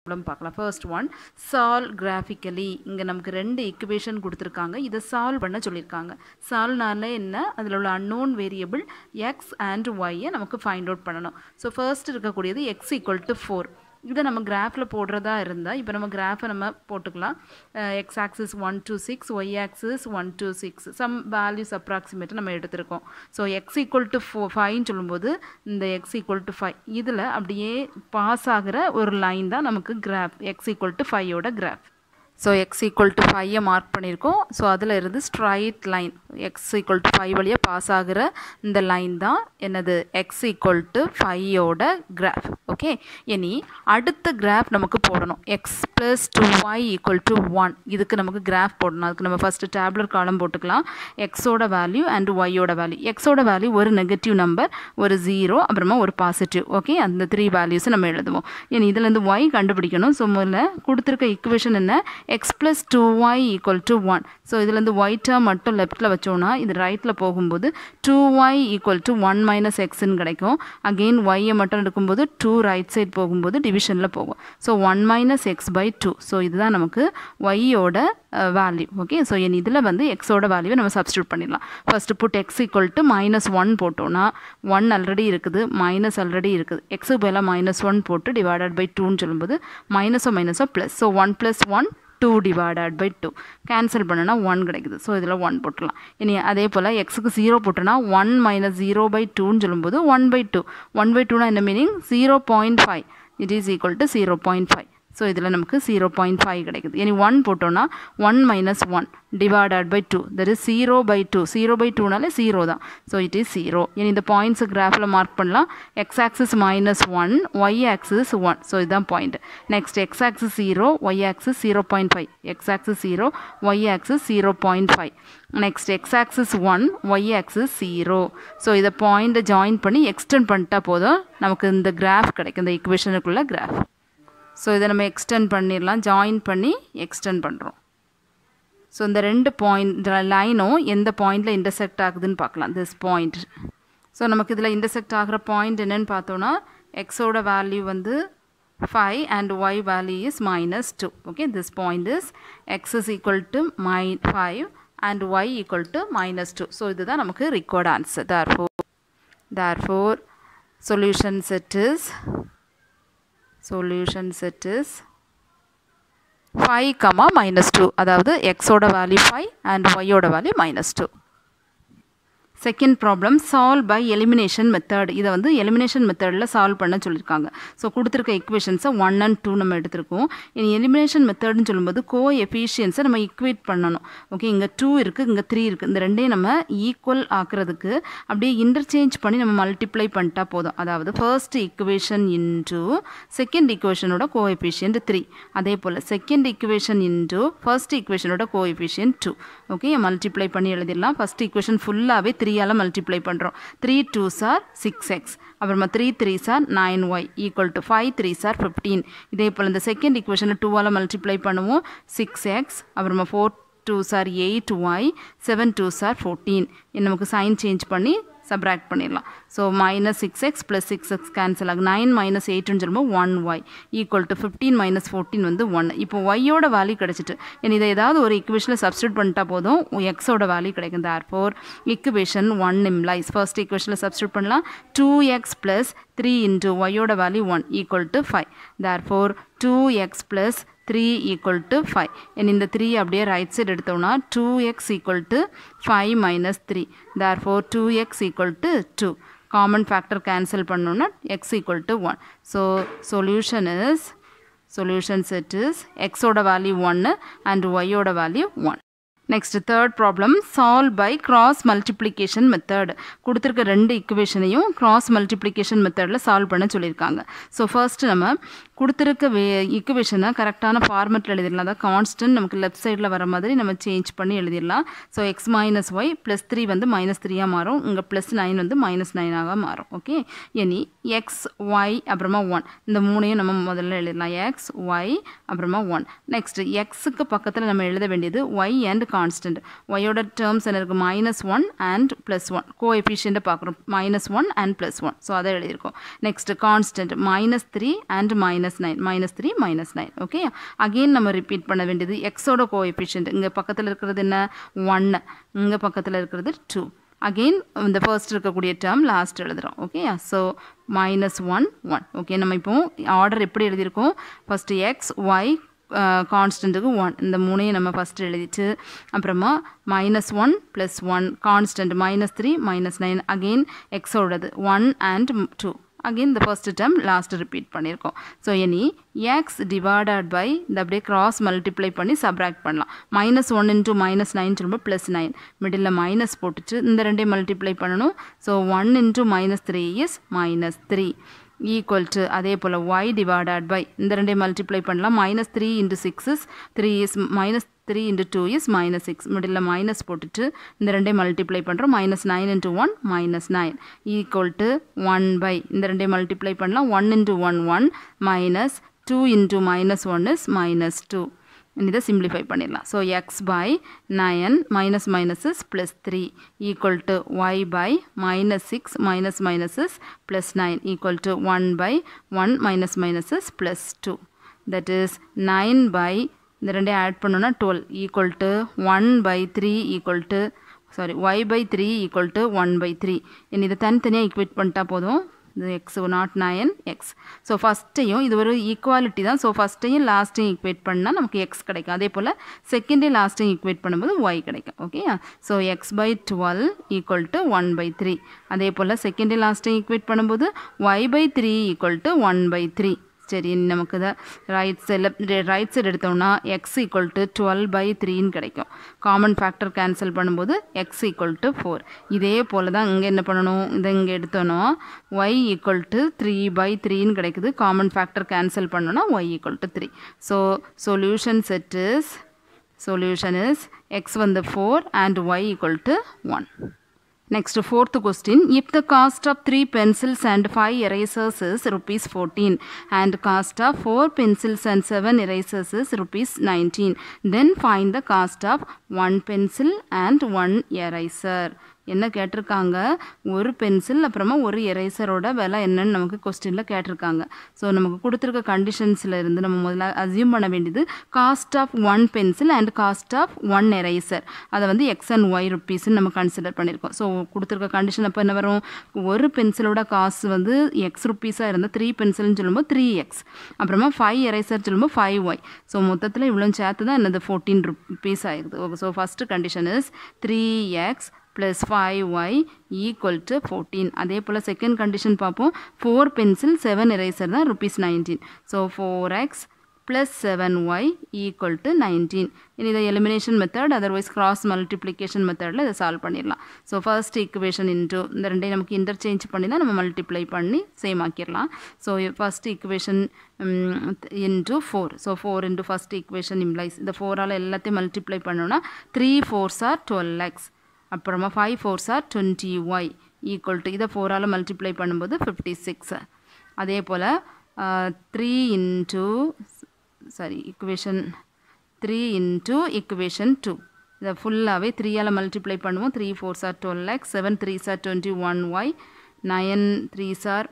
Problem பார்க்கலாம். First one Sal graphically இங்கே நமக்கு ரெண்டு இக்குவேஷன் கொடுத்துருக்காங்க. இதை சால்வ் பண்ண சொல்லியிருக்காங்க. சால்வ்னால என்ன? அதில் உள்ள அன்னோன் வேரியபிள் எக்ஸ் அண்ட் ஒய்யை நமக்கு ஃபைண்ட் அவுட் பண்ணணும். ஸோ ஃபர்ஸ்ட் இருக்கக்கூடியது எக்ஸ் ஈக்குவல் டு ஃபோர் இதை நம்ம கிராஃபில் போடுறதா இருந்தால் இப்போ நம்ம கிராஃபை நம்ம போட்டுக்கலாம். X axis one two six Y axis one two six some values அப்ராக்சிமேட்டாக நம்ம எடுத்திருக்கோம். ஸோ எக்ஸ் ஈக்குவல் டு ஃபோ ஃபைவ்னு சொல்லும்போது இந்த எக்ஸ் ஈக்குவல் டு ஃபைவ் இதில் அப்படியே பாஸ் ஆகிற ஒரு லைன் தான் நமக்கு graph X equal to ஃபைவோட graph so X equal to ஃபைவை மார்க் பண்ணியிருக்கோம் ஸோ அதில் இருந்து straight line X equal to five வழியாக பாஸ் ஆகிற இந்த லைன் தான் என்னது? எக்ஸ் ஈக்குவல் டு ஃபையோட கிராஃப் ஓகே இனி அடுத்த கிராஃப் நமக்கு போடணும். X plus two Y equal to one இதுக்கு நமக்கு கிராஃப் போடணும். அதுக்கு நம்ம ஃபஸ்ட்டு டேப்லர் காலம் போட்டுக்கலாம். எக்ஸோட வேல்யூ அண்ட் ஒய்யோட வேல்யூ எக்ஸோட வேல்யூ ஒரு நெகட்டிவ் நம்பர் ஒரு ஜீரோ அப்புறமா ஒரு பாசிட்டிவ் ஓகே அந்த த்ரீ வேல்யூஸை நம்ம எழுதுவோம். இனி இதுலேருந்து ஒய் கண்டுபிடிக்கணும். ஸோ முதல்ல கொடுத்துருக்க இக்குவேஷன் என்ன? X plus two Y equal to one so இதுலேருந்து ஒயிட்டாக மட்டும் லெஃப்ட்டில் வச்சோன்னா இது ரைட்டில் போகும்போது two Y equal to one minus எக்ஸ்ன்னு கிடைக்கும். அகெயின் ஒய்யை மட்டும் எடுக்கும்போது டூ ரைட் சைட் போகும்போது டிவிஷனில் போகும். So one minus X by two so இதுதான் நமக்கு ஒய்யோட வேல்யூ ஓகே ஸோ என் இதில் வந்து எக்ஸோட வேல்யூவை நம்ம சப்ஸ்டியூட் பண்ணிடலாம். First put X equal to minus one போட்டோன்னா ஒன் ஆல்ரெடி இருக்குது மைனஸ் ஆல்ரெடி இருக்குது. எக்ஸுக்கு பதிலாக மைனஸ் ஒன் போட்டு டிவைடட் பை டூன்னு சொல்லும்போது மைனஸோ மைனஸோ plus so one plus one two divided by two cancel பண்ணனா ஒன் கிடைக்குது. ஸோ இதில் ஒன் போட்டுடலாம். இனி அதே போல் எக்ஸுக்கு ஜீரோ போட்டோன்னா ஒன் மைனஸ் ஜீரோ பை டூன்னு சொல்லும்போது one by two one by டூனா என்ன meaning zero point five it is equal to zero point five so இதில் நமக்கு ஜீரோ பாயிண்ட் ஃபைவ் கிடைக்குது. இனி ஒன் போட்டோன்னா one minus one divided by two that is zero by two zero by டூனாலே zero தான். So it is zero இனி இந்த points கிராஃபில் mark பண்ணலாம். X axis minus one Y axis one so இதுதான் point next X axis zero Y axis zero point five X axis zero Y axis zero point five next X axis one Y axis zero so இதை பாயிண்ட்டை join பண்ணி extend பண்ணிட்டா போதும். நமக்கு இந்த graph கிடைக்கும். இந்த இக்குவேஷனுக்குள்ள கிராஃப் ஸோ இதை நம்ம எக்ஸ்டெண்ட் பண்ணிடலாம். ஜாயின் பண்ணி எக்ஸ்டெண்ட் பண்ணுறோம் ஸோ இந்த ரெண்டு பாயிண்ட் லைனும் எந்த பாயிண்டில் இன்டர்செக்ட் ஆகுதுன்னு பார்க்கலாம். திஸ் பாயிண்ட் ஸோ நமக்கு இதில் இன்டர்செக்ட் ஆகிற பாயிண்ட் என்னென்னு பார்த்தோன்னா எக்ஸோட வேல்யூ வந்து five and Y value is minus two okay this point is X is equal to my five and Y equal to minus two so இதுதான் நமக்கு required answer therefore therefore solution set is solution set is 5 comma minus 2 அதாவது x ஓட value 5 and y ஓட value minus 2 Second problem solve by elimination method இதை வந்து elimination மெத்தடில் solve பண்ண சொல்லியிருக்காங்க ஸோ கொடுத்துருக்க ஈக்குவேஷன்ஸை ஒன் அண்ட் டூ நம்ம எடுத்திருக்கோம். இனி எலிமினேஷன் மெத்தட்னு சொல்லும்போது கோ எஃபிஷியன்ஸை நம்ம இக்வேட் பண்ணணும். ஓகே இங்கே டூ இருக்குது இங்கே த்ரீ இருக்குது இந்த ரெண்டையும் நம்ம ஈக்குவல் ஆக்குறதுக்கு அப்படியே இன்டர்சேஞ்ச் பண்ணி நம்ம மல்டிப்ளை பண்ணிட்டா போதும். அதாவது ஃபர்ஸ்ட் இக்குவேஷன் இன்டூ செகண்ட் இக்குவேஷனோட கோ எஃபிஷியன்ட் த்ரீ அதே போல் செகண்ட் இக்குவேஷன் இன்டூ ஃபர்ஸ்ட் இக்குவேஷனோட coefficient two okay multiply பண்ணி எழுதிடலாம். ஃபஸ்ட் ஈக்குவேஷன் ஃபுல்லாகவே த்ரீயால் மல்டிப்ளை பண்ணுறோம் three twos are six X அப்புறமா three threes are nine Y equal to five threes are fifteen இதே போல் இந்த செகண்ட் ஈக்குவேஷனை டூவால் மல்டிப்ளை பண்ணுவோம். சிக்ஸ் எக்ஸ் அப்புறமா four twos are eight Y seven twos are fourteen நமக்கு சைன் சேஞ்ச் பண்ணி சப்ராக்ட் பண்ணிடலாம். So minus six X plus six X cancel ஆகும். நைன் மைனஸ் எயிட்னு சொல்லும்போது one Y equal to fifteen minus fourteen வந்து one இப்போ ஒய்யோட வேல்யூ கிடச்சிட்டு என் இதை ஏதாவது ஒரு இக்குவேஷனில் சப்ஸ்டியூட் பண்ணிட்டா போதும் எக்ஸோட வேல்யூ கிடைக்கும். Therefore equation one implies first இக்குவேஷனில் substitute பண்ணலாம். Two X plus three into ஒய்யோட value one equal to five therefore two X plus three equal to five என் இந்த த்ரீ அப்படியே ரைட் சைடு எடுத்தோம்னா two X equal to five minus three therefore two X equal to two common factor cancel பண்ணோன்னா X equal to one so solution is solution set is எக்ஸோட value ஒன்று and ஒய்யோட value one next third problem solve by cross multiplication method கொடுத்துருக்க ரெண்டு இக்குவேஷனையும் cross multiplication மெத்தடில் solve பண்ண சொல்லியிருக்காங்க. ஸோ ஃபர்ஸ்ட் நம்ம கொடுத்துருக்க வே இக்குவேஷனை கரெக்டான ஃபார்மெட்டில் எழுதிடலாம். அதாவது கான்ஸ்டன்ட் நமக்கு லெஃப்ட் சைடில் வர மாதிரி நம்ம சேஞ்ச் பண்ணி எழுதிடலாம். So X minus Y plus three வந்து மைனஸ் த்ரீயாக மாறும். இங்கே ப்ளஸ் நைன் வந்து மைனஸ் நைனாக மாறும். ஓகே இனி எக்ஸ் ஒய் அப்புறமா ஒன் இந்த மூணையும் நம்ம முதல்ல எழுதலாம் எக்ஸ் ஒய் அப்புறமா ஒன் நெக்ஸ்ட் எக்ஸுக்கு பக்கத்தில் நம்ம எழுத வேண்டியது ஒய் அண்ட் கான்ஸ்டன்ட் ஒய்யோட டேர்ம்ஸ் என்ன இருக்குது minus one and plus one கோ எஃபிஷியண்ட்டை பார்க்குறோம் minus one and plus one so அதை எழுதியிருக்கோம். Next constant minus three and minus minus nine minus three minus nine okay again நம்ம ரிப்பீட் பண்ண வேண்டியது எக்ஸோட கோஎஃபிஷியன்ட் இங்கே பக்கத்தில் இருக்கிறது என்ன? ஒன்று இங்கே பக்கத்தில் இருக்கிறது டூ அகெயின் இந்த ஃபர்ஸ்ட் இருக்கக்கூடிய டேர்ம் லாஸ்ட் எழுதுகிறோம் okay so minus one one okay நம்ம இப்போ ஆர்டர் எப்படி எழுதியிருக்கோம்? ஃபஸ்ட்டு எக்ஸ் ஒய் கான்ஸ்டண்ட்டுக்கு ஒன் இந்த மூணையும் நம்ம ஃபஸ்ட்டு எழுதிட்டு அப்புறமா minus one plus one constant minus three minus nine again எக்ஸோடது one and two again இந்த ஃபர்ஸ்ட் டேர்ம் லாஸ்ட் ரிப்பீட் பண்ணியிருக்கோம் so any X divided by இந்த அப்படியே கிராஸ் மல்டிப்ளை பண்ணி சப்ராக்ட் பண்ணலாம். Minus one into minus nine சொல்லும்போது plus nine middle minus போட்டுச்சு இந்த ரெண்டையும் மல்டிப்ளை பண்ணணும். So one into minus three is minus three equal to அதே போல் ஒய் டிவைடட் பை இந்த ரெண்டையும் மல்டிப்ளை பண்ணலாம். Minus three into six is three is minus three into two is minus six middle minus போட்டுட்டு இந்த ரெண்டையும் multiply பண்ணுறோம் minus nine into one minus nine equal to one by இந்த ரெண்டையும் multiply பண்ணலாம். One into one one minus two into minus one is minus two இதை simplify பண்ணிடலாம். So X by nine minus minus is plus three equal to Y by minus six minus minus is plus nine equal to one by one minus minus is plus two that is nine by இந்த ரெண்டையும் add பண்ணோன்னா twelve equal to one by three equal to sorry Y by three equal to one by three இனி இதை தனித்தனியாக equate பண்ணிட்டா போதும். இது X not nine X so ஃபஸ்ட்டையும் இது ஒரு ஈக்குவாலிட்டி தான். ஸோ ஃபஸ்ட்டையும் லாஸ்ட்டையும் ஈக்குவேட் பண்ணால் நமக்கு எக்ஸ் கிடைக்கும். அதே போல் செகண்டையும் லாஸ்ட்டையும் ஈக்குவேட் பண்ணும்போது ஒய் கிடைக்கும். Okay so X by twelve equal to one by three அதே போல் செகண்டையும் லாஸ்ட்டையும் ஈக்குவேட் பண்ணும்போது Y by three equal to one by three சரி நமக்கு தான் ரைட் சைடில் ரைட் சைடு எடுத்தோம்னா X equal to twelve by த்ரீன்னு கிடைக்கும். காமன் ஃபேக்டர் கேன்சல் பண்ணும்போது எக்ஸ் ஈக்குவல் டு ஃபோர் இதே போல் தான் இங்கே என்ன பண்ணணும்? இதை இங்கே எடுத்தோன்னா Y equal to three by த்ரீன்னு கிடைக்குது. காமன் ஃபேக்டர் கேன்சல் பண்ணோன்னா Y equal to three so solution set is solution is X வந்து four and Y equal to one Next, fourth question. If the cost of 3 pencils and 5 erasers is rupees 14 and cost of 4 pencils and 7 erasers is rupees 19, then find the cost of 1 pencil and 1 eraser. என்ன கேட்டிருக்காங்க? ஒரு pencil அப்புறமா ஒரு எரேசரோட விலை என்னன்னு நமக்கு கொஸ்டினில் கேட்டிருக்காங்க. ஸோ நமக்கு கொடுத்துருக்க கண்டிஷன்ஸில் இருந்து நம்ம முதல்ல அசியூம் பண்ண வேண்டியது cost of one pencil and cost of one eraser அதை வந்து எக்ஸ் அண்ட் ஒய் ருப்பீஸ்ன்னு நம்ம கன்சிடர் பண்ணியிருக்கோம். ஸோ கொடுத்துருக்க கண்டிஷன் அப்போ என்ன வரும்? ஒரு பென்சிலோட காசு வந்து எக்ஸ் ருப்பீஸாக இருந்தால் த்ரீ பென்சில்னு சொல்லும்போது த்ரீ எக்ஸ் அப்புறமா ஃபைவ் எரேசர் சொல்லும்போது ஃபைவ் ஒய் ஸோ மொத்தத்தில் இவ்வளோ சேர்த்து தான் என்னது ஃபோர்டீன் ருப்பீஸ் ஆகிடுது so first condition is three X plus five Y equal to fourteen அதே போல் செகண்ட் கண்டிஷன் பார்ப்போம். ஃபோர் பென்சில் செவன் எரேசர் தான் rupees nineteen so four X plus seven Y equal to nineteen இனி இதை elimination method otherwise cross multiplication மெத்தடில் இதை solve பண்ணிடலாம். So first equation into இந்த ரெண்டையும் நமக்கு இன்டர்சேஞ்ச் பண்ணி தான் நம்ம மல்டிப்ளை பண்ணி same ஆக்கிடலாம். So first equation into four so four into first equation implies இந்த ஃபோரால் எல்லாத்தையும் மல்டிப்ளை பண்ணோன்னா three fours are twelve x அப்புறமா five fours are twenty y equal to இதை ஃபோரால் மல்டிப்ளை பண்ணும்போது ஃபிஃப்டி சிக்ஸ் அதே போல் three into sorry equation three into equation two இதை ஃபுல்லாகவே த்ரீயால் மல்டிப்ளை பண்ணுவோம். Three fours are twelve x seven threes are twenty one y nine threes are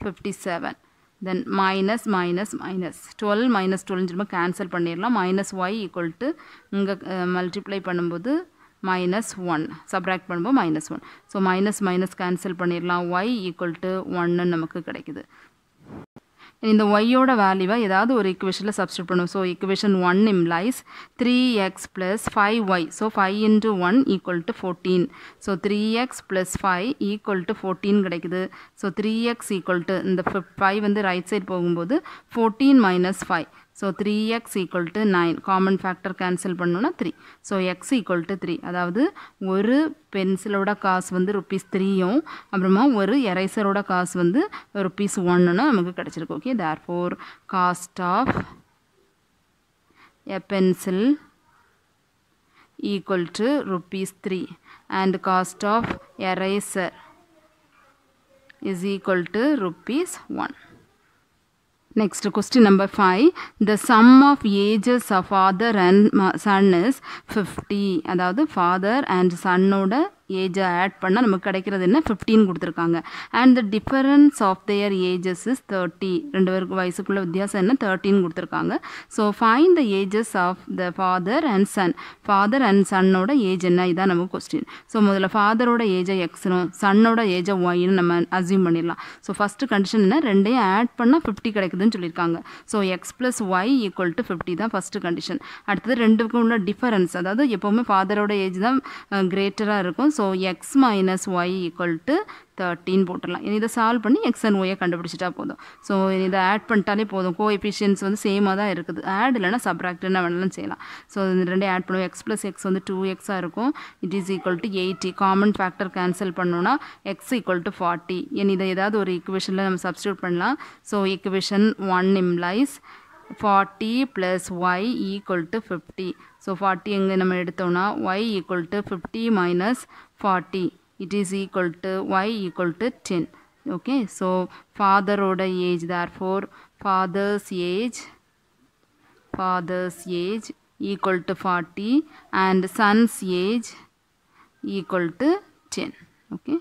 fifty seven then minus minus minus twelve minus டுவெல்னு சொல்லும்போது cancel பண்ணிடலாம். Minus Y equal to இங்கே multiply பண்ணும்போது minus one subtract பண்ணும்போது minus one so minus minus cancel பண்ணிடலாம். Y equal to ஒன்னு நமக்கு கிடைக்குது. இந்த ஒய்யோட வேல்யூவை ஏதாவது ஒரு இக்குவேஷனில் சப்ஸ்டியூட் பண்ணுவோம் so equation one implies three x plus five y so five into one equal to fourteen so three x plus five equal to fourteen கிடைக்குது. So three x equal to இந்த ஃபைவ் வந்து right side போகும்போது fourteen minus five so three x equal to nine common factor cancel பண்ணோன்னா three so x equal to three அதாவது ஒரு பென்சிலோட காசு வந்து rupees த்ரீயும் அப்புறமா ஒரு எரேசரோட காசு வந்து ருப்பீஸ் ஒன்னுன்னு நமக்கு கிடச்சிருக்கு. Okay therefore cost of a pencil equal to rupees three and cost of eraser is equal to rupees one Next question number 5 the sum of ages of father and son is 50 அதாவது father and sonோட ஏஜை add பண்ணால் நமக்கு கிடைக்கிறது என்ன? Fifteen கொடுத்துருக்காங்க. And the difference of their ages is thirty ரெண்டு பேருக்கு வயசுக்குள்ள வித்தியாசம் என்ன? தேர்ட்டின் கொடுத்துருக்காங்க. So find the ages of the father and son father and சன்னோட age என்ன? இதான் நமக்கு கொஸ்டின் ஸோ முதல்ல ஃபாதரோட ஏஜை எக்ஸ்னும் சன்னோட ஏஜை ஒய்னு நம்ம அசியூம் பண்ணிடலாம். ஸோ ஃபஸ்ட்டு கண்டிஷன் என்ன? ரெண்டையும் ஆட் பண்ணால் ஃபிஃப்டி கிடைக்குதுன்னு சொல்லியிருக்காங்க. So x plus y equal to fifty தான் ஃபஸ்ட்டு கண்டிஷன் அடுத்தது ரெண்டுக்கும் உள்ள டிஃபரன்ஸ் அதாவது எப்போவுமே ஃபாதரோட ஏஜ் தான் கிரேட்டராக இருக்கும். So x minus y equal to thirteen போட்டுடலாம். இதை சால்வ் பண்ணி எக்ஸ் அண்ட் ஒய்யை கண்டுபிடிச்சிட்டா போதும். ஸோ இதை ஆட் பண்ணிட்டாலே போதும். கோ எஃபிஷியன்ஸ் வந்து சேமாக தான் இருக்குது. ஆட் இல்லைனா சப்ராக்ட் என்ன வேணாலும் செய்யலாம். ஸோ இந்த ரெண்டையும் ஆட் பண்ணுவோம். எக்ஸ் ப்ளஸ் எக்ஸ் வந்து டூ எக்ஸாக இருக்கும். It is equal to eighty common factor cancel பண்ணோன்னா எக்ஸ் ஈக்குவல் டு ஃபார்ட்டி இனி இதை ஏதாவது ஒரு ஈக்குவேஷனில் நம்ம சப்ஸ்டியூட் பண்ணலாம். So equation one implies forty plus y equal to fifty so forty எங்கே நம்ம எடுத்தோம்னா y equal to fifty minus forty it is equal to y equal to 10 okay so father oda age therefore father's age father's age equal to 40 and son's age equal to 10 okay